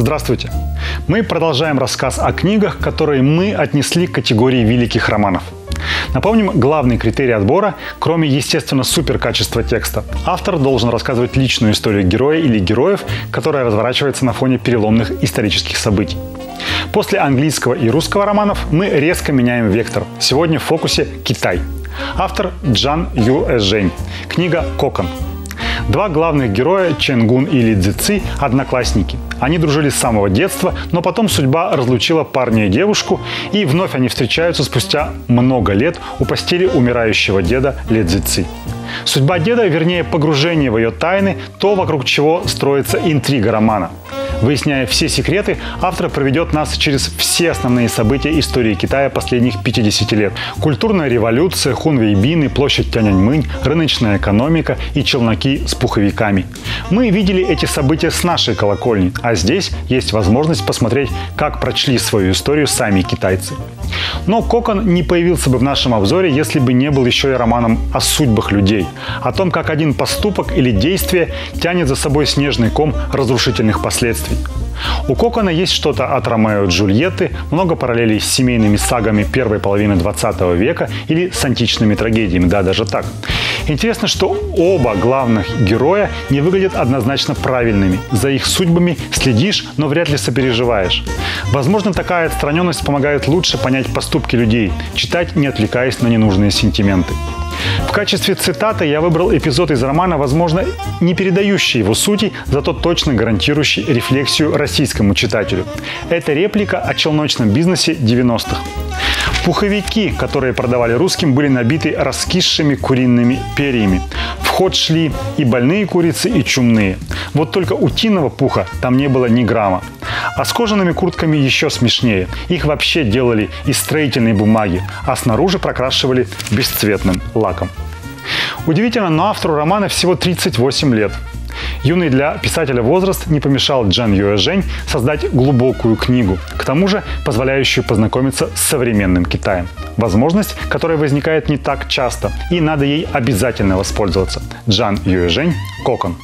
Здравствуйте! Мы продолжаем рассказ о книгах, которые мы отнесли к категории великих романов. Напомним, главный критерий отбора, кроме, естественно, суперкачества текста, автор должен рассказывать личную историю героя или героев, которая разворачивается на фоне переломных исторических событий. После английского и русского романов мы резко меняем вектор. Сегодня в фокусе Китай. Автор Джан Ю Эжень. Книга «Кокон». Два главных героя, Ченгун и Ли Цзици, одноклассники. Они дружили с самого детства, но потом судьба разлучила парня и девушку, и вновь они встречаются спустя много лет у постели умирающего деда Ли Цзици. Судьба деда, вернее погружение в ее тайны, то, вокруг чего строится интрига романа. Выясняя все секреты, автор проведет нас через все основные события истории Китая последних 50 лет. Культурная революция, хунвейбины, площадь Тяньаньмынь, рыночная экономика и челноки с пуховиками. Мы видели эти события с нашей колокольни, а здесь есть возможность посмотреть, как прочли свою историю сами китайцы. Но «Кокон» не появился бы в нашем обзоре, если бы не был еще и романом о судьбах людей, о том, как один поступок или действие тянет за собой снежный ком разрушительных последствий. У Кокона есть что-то от Ромео и Джульетты, много параллелей с семейными сагами первой половины 20 века или с античными трагедиями, да, даже так. Интересно, что оба главных героя не выглядят однозначно правильными. За их судьбами следишь, но вряд ли сопереживаешь. Возможно, такая отстраненность помогает лучше понять поступки людей, читать, не отвлекаясь на ненужные сентименты. В качестве цитаты я выбрал эпизод из романа, возможно, не передающий его сути, зато точно гарантирующий рефлексию российскому читателю. Это реплика о челночном бизнесе 90-х. Пуховики, которые продавали русским, были набиты раскисшими куриными перьями. В ход шли и больные курицы, и чумные. Вот только утиного пуха там не было ни грамма. А с кожаными куртками еще смешнее. Их вообще делали из строительной бумаги, а снаружи прокрашивали бесцветным лаком. Удивительно, но автору романа всего 38 лет. Юный для писателя возраст не помешал Джан Юэжень создать глубокую книгу, к тому же позволяющую познакомиться с современным Китаем. Возможность, которая возникает не так часто, и надо ей обязательно воспользоваться. Джан Юэжень, Кокон.